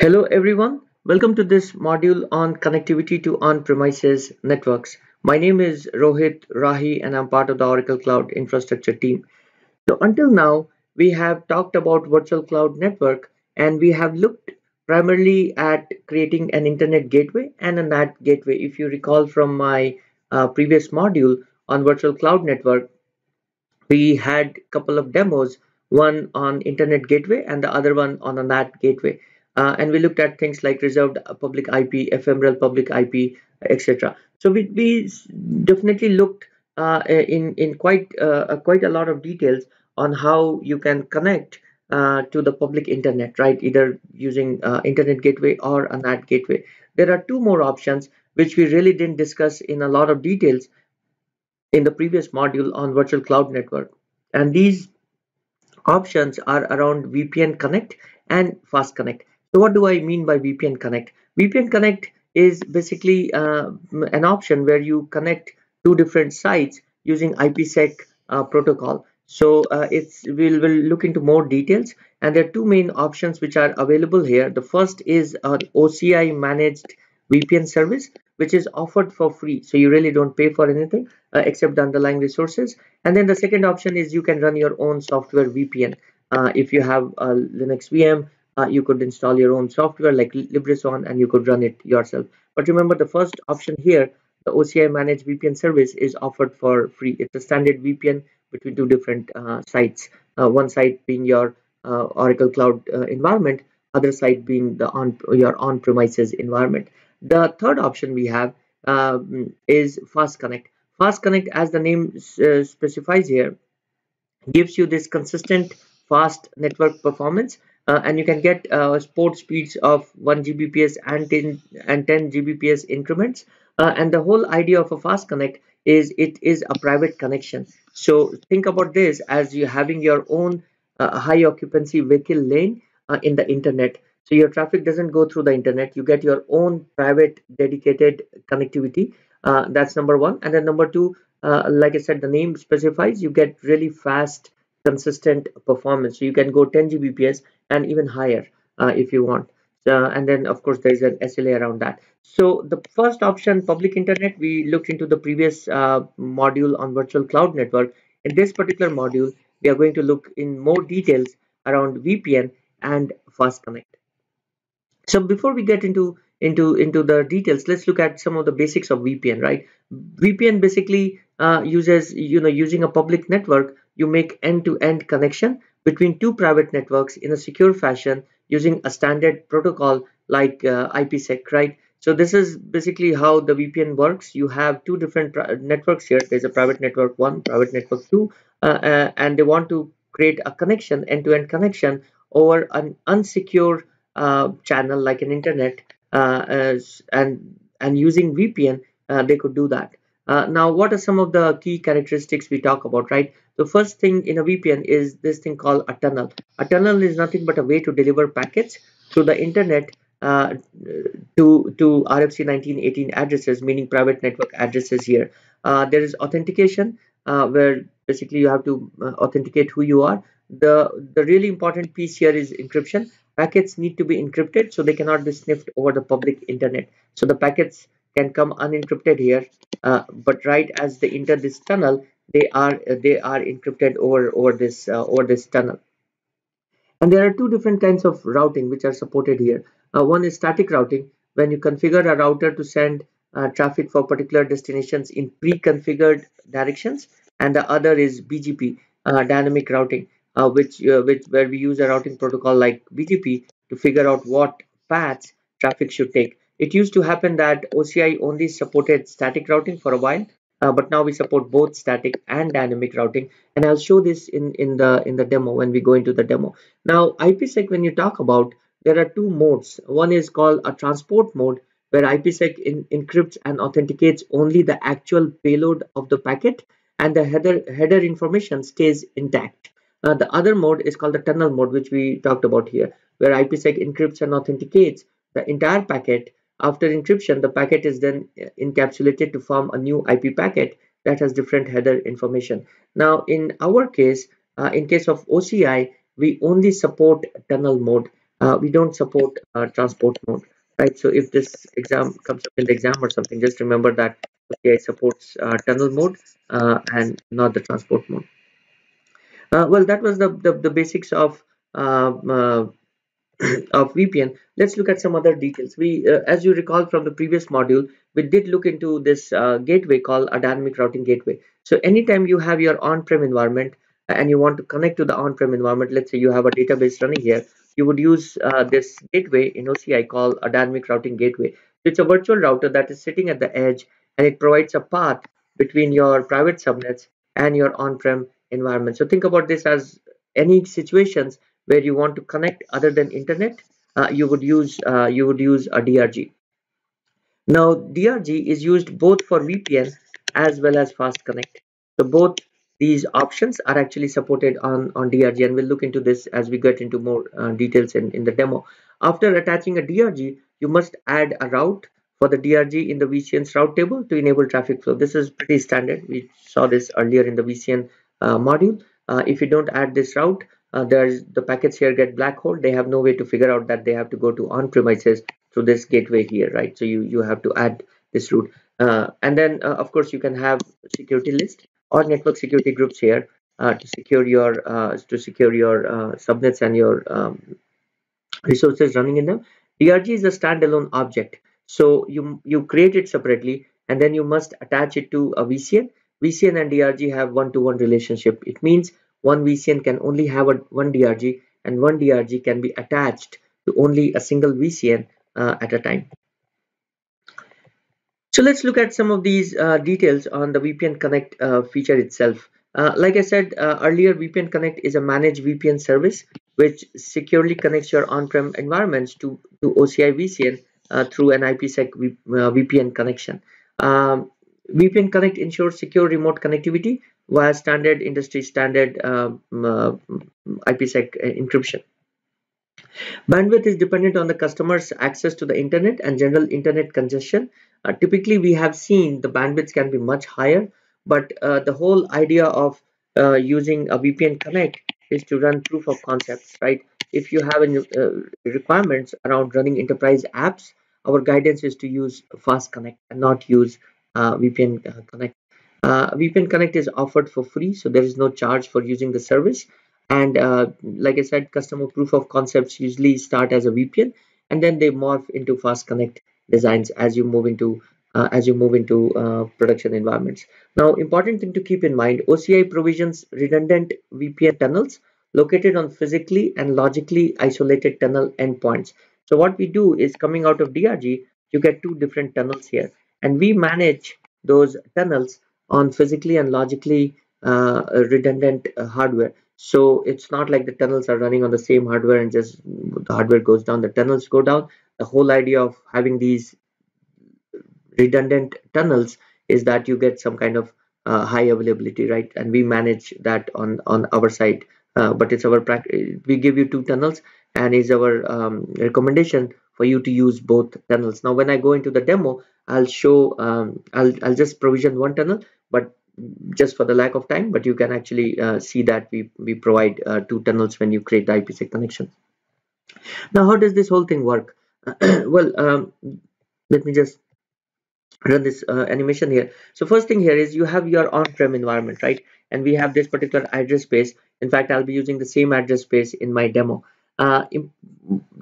Hello everyone, welcome to this module on connectivity to on-premises networks. My name is Rohit Rahi and I'm part of the Oracle Cloud Infrastructure team. So until now, we have talked about virtual cloud network and we have looked primarily at creating an internet gateway and a NAT gateway. If you recall from my uh, previous module on virtual cloud network, we had a couple of demos, one on internet gateway and the other one on a NAT gateway. Uh, and we looked at things like reserved public IP, ephemeral public IP, etc. So we, we definitely looked uh, in in quite uh, quite a lot of details on how you can connect uh, to the public internet, right? Either using uh, internet gateway or a NAT gateway. There are two more options which we really didn't discuss in a lot of details in the previous module on virtual cloud network, and these options are around VPN Connect and Fast Connect. So what do I mean by VPN Connect? VPN Connect is basically uh, an option where you connect two different sites using IPsec uh, protocol. So uh, it's we'll, we'll look into more details and there are two main options which are available here. The first is an OCI managed VPN service which is offered for free. So you really don't pay for anything uh, except the underlying resources. And then the second option is you can run your own software VPN. Uh, if you have a Linux VM uh, you could install your own software like Libreswan and you could run it yourself. But remember the first option here, the OCI managed VPN service is offered for free. It's a standard VPN between two different uh, sites. Uh, one site being your uh, Oracle Cloud uh, environment, other site being the on your on-premises environment. The third option we have um, is Fast Connect. Fast Connect, as the name uh, specifies here, gives you this consistent fast network performance uh, and you can get uh, port speeds of 1 Gbps and 10 and 10 Gbps increments. Uh, and the whole idea of a fast connect is it is a private connection. So think about this as you having your own uh, high occupancy vehicle lane uh, in the internet. So your traffic doesn't go through the internet. You get your own private dedicated connectivity. Uh, that's number one. And then number two, like I said, the name specifies you get really fast consistent performance. So you can go 10 Gbps and even higher uh, if you want. Uh, and then of course there's an SLA around that. So the first option, public internet, we looked into the previous uh, module on virtual cloud network. In this particular module, we are going to look in more details around VPN and fast connect. So before we get into into into the details, let's look at some of the basics of VPN. Right, VPN basically uh, uses you know using a public network, you make end-to-end -end connection between two private networks in a secure fashion using a standard protocol like uh, IPsec, right? So this is basically how the VPN works. You have two different networks here. There's a private network one, private network two, uh, uh, and they want to create a connection, end-to-end -end connection over an unsecure uh, channel like an internet, uh, as, and and using VPN, uh, they could do that. Uh, now, what are some of the key characteristics we talk about, right? The first thing in a VPN is this thing called a tunnel. A tunnel is nothing but a way to deliver packets through the internet uh, to, to RFC 1918 addresses, meaning private network addresses here. Uh, there is authentication uh, where basically you have to uh, authenticate who you are. The, the really important piece here is encryption. Packets need to be encrypted so they cannot be sniffed over the public internet. So the packets can come unencrypted here uh, but right as they enter this tunnel they are they are encrypted over over this uh, over this tunnel. And there are two different kinds of routing which are supported here. Uh, one is static routing. When you configure a router to send uh, traffic for particular destinations in pre-configured directions and the other is BGP uh, dynamic routing uh, which which where we use a routing protocol like BGP to figure out what paths traffic should take. It used to happen that OCI only supported static routing for a while, uh, but now we support both static and dynamic routing. And I'll show this in, in the in the demo when we go into the demo. Now IPsec, when you talk about, there are two modes. One is called a transport mode, where IPsec in, encrypts and authenticates only the actual payload of the packet, and the header header information stays intact. Uh, the other mode is called the tunnel mode, which we talked about here, where IPsec encrypts and authenticates the entire packet after encryption, the packet is then encapsulated to form a new IP packet that has different header information. Now, in our case, uh, in case of OCI, we only support tunnel mode. uh, we don't support uh, transport mode, right? So if this exam comes up in the exam or something, just remember that OCI supports uh, tunnel mode uh, and not the transport mode. Uh, well, that was the, the, the basics of uh, of VPN, let's look at some other details. We, uh, as you recall from the previous module, we did look into this uh, gateway called a dynamic routing gateway. So anytime you have your on-prem environment and you want to connect to the on-prem environment, let's say you have a database running here, you would use uh, this gateway in OCI called a dynamic routing gateway. It's a virtual router that is sitting at the edge and it provides a path between your private subnets and your on-prem environment. So think about this as any situations where you want to connect other than internet uh, you would use uh, you would use a DRG now DRG is used both for VPN as well as fast connect. So both these options are actually supported on on DRG and we'll look into this as we get into more uh, details in in the demo. After attaching a DRG you must add a route for the DRG in the VCN's route table to enable traffic flow. This is pretty standard. We saw this earlier in the VCN uh, module. Uh, if you don't add this route uh, there's the packets here get black hole. They have no way to figure out that they have to go to on premises through this gateway here right? So you you have to add this route. Uh, and then uh, of course you can have security list or network security groups here uh, to secure your uh, to secure your uh, subnets and your um, resources running in them. Drg is a standalone object. So you you create it separately and then you must attach it to a vcn vcn and drg have one-to-one -one relationship. It means one VCN can only have a, one DRG and one DRG can be attached to only a single VCN uh, at a time. So let's look at some of these uh, details on the VPN Connect uh, feature itself. Uh, like I said uh, earlier, VPN Connect is a managed VPN service which securely connects your on-prem environments to, to OCI VCN uh, through an IPsec VPN connection. Um, VPN Connect ensures secure remote connectivity via standard industry standard um, uh, IPsec encryption. Bandwidth is dependent on the customer's access to the internet and general internet congestion. Uh, typically, we have seen the bandwidths can be much higher, but uh, the whole idea of uh, using a VPN Connect is to run proof of concepts, right? If you have any uh, requirements around running enterprise apps, our guidance is to use Fast Connect and not use uh, VPN Connect uh, VPN Connect is offered for free, so there is no charge for using the service. And uh, like I said, customer proof of concepts usually start as a VPN, and then they morph into Fast Connect designs as you move into uh, as you move into uh, production environments. Now, important thing to keep in mind: OCI provisions redundant VPN tunnels located on physically and logically isolated tunnel endpoints. So what we do is coming out of DRG, you get two different tunnels here, and we manage those tunnels on physically and logically uh, redundant uh, hardware. So it's not like the tunnels are running on the same hardware and just the hardware goes down. The tunnels go down. The whole idea of having these redundant tunnels is that you get some kind of uh, high availability right? And we manage that on on our side. Uh, but it's our practice we give you two tunnels and is our um, recommendation for you to use both tunnels. Now when i go into the demo i'll show um, i'll i'll just provision one tunnel but just for the lack of time but you can actually uh, see that we we provide uh, two tunnels when you create the IPsec connection. Now how does this whole thing work? Well um, let me just run this uh, animation here. So first thing here is you have your on-prem environment right? And we have this particular address space. In fact i'll be using the same address space in my demo uh,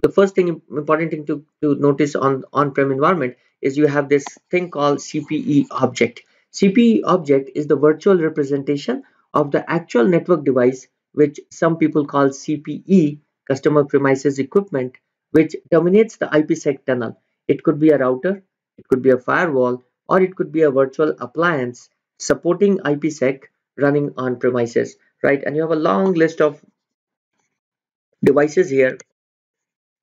the first thing important thing to, to notice on on-prem environment is you have this thing called cpe object CPE object is the virtual representation of the actual network device which some people call CPE, customer premises equipment, which terminates the IPsec tunnel. It could be a router, it could be a firewall, or it could be a virtual appliance supporting IPsec running on premises, right? And you have a long list of devices here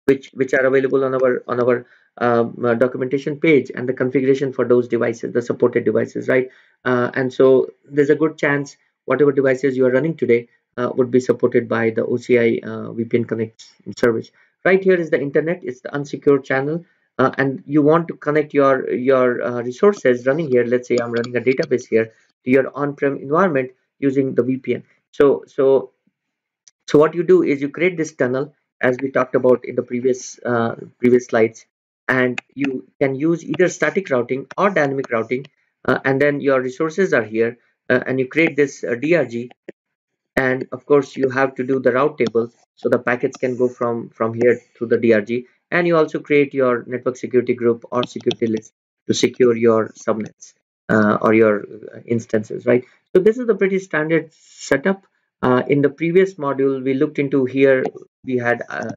which which are available on our on our um, uh, documentation page and the configuration for those devices, the supported devices, right? Uh, and so there's a good chance whatever devices you are running today uh, would be supported by the OCI uh, VPN Connect service. Right here is the internet, it's the unsecured channel. Uh, and you want to connect your your uh, resources running here. Let's say I'm running a database here to your on-prem environment using the VPN. So so so what you do is you create this tunnel as we talked about in the previous uh, previous slides and you can use either static routing or dynamic routing uh, and then your resources are here uh, and you create this uh, DRG and of course you have to do the route table so the packets can go from from here to the DRG and you also create your network security group or security list to secure your subnets uh, or your uh, instances right? So this is the pretty standard setup uh, in the previous module we looked into here we had uh,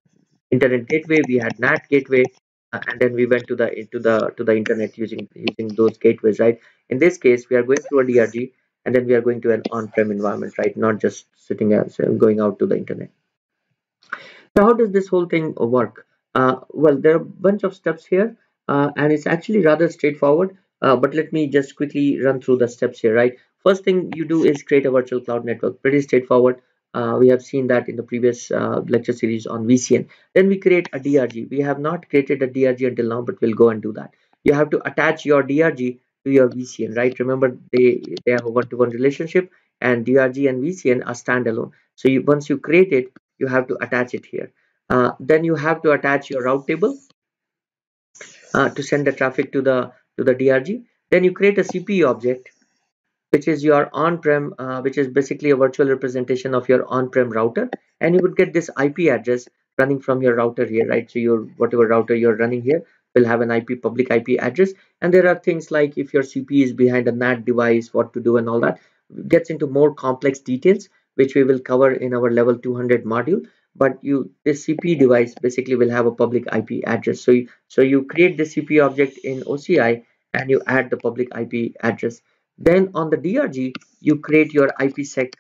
internet gateway we had NAT gateway uh, and then we went to the to the to the internet using using those gateways right? In this case we are going through a DRG and then we are going to an on-prem environment right? Not just sitting as uh, going out to the internet. So how does this whole thing work? Uh, well there are a bunch of steps here uh, and it's actually rather straightforward uh, but let me just quickly run through the steps here right first thing you do is create a virtual cloud network pretty straightforward uh, we have seen that in the previous uh, lecture series on VCN. Then we create a DRG. We have not created a DRG until now, but we'll go and do that. You have to attach your DRG to your VCN, right? Remember, they, they have a one-to-one -one relationship and DRG and VCN are standalone. So you, once you create it, you have to attach it here. Uh, then you have to attach your route table uh, to send the traffic to the to the DRG. Then you create a CPE object which is your on-prem, uh, which is basically a virtual representation of your on-prem router. And you would get this IP address running from your router here, right? So your whatever router you're running here will have an IP public IP address. And there are things like if your CP is behind a NAT device, what to do and all that gets into more complex details, which we will cover in our level 200 module. But you this CP device basically will have a public IP address. So you, so you create the CP object in OCI and you add the public IP address. Then on the DRG, you create your IPsec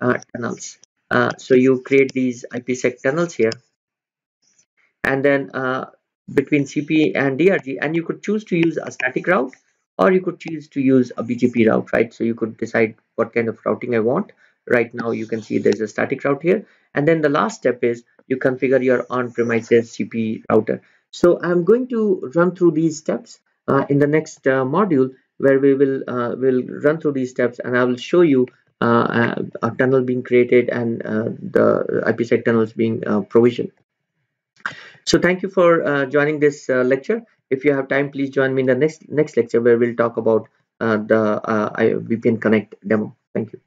uh, tunnels. Uh, so you create these IPsec tunnels here. And then uh, between CP and DRG, and you could choose to use a static route or you could choose to use a BGP route, right? So you could decide what kind of routing I want. Right now you can see there's a static route here. And then the last step is you configure your on-premises CP router. So I'm going to run through these steps uh, in the next uh, module where we will uh, will run through these steps and I will show you uh, a, tunnel being created and uh, the IPsec tunnels being uh, provisioned. So thank you for uh, joining this uh, lecture. If you have time, please join me in the next next lecture where we'll talk about the VPN Connect demo. Thank you.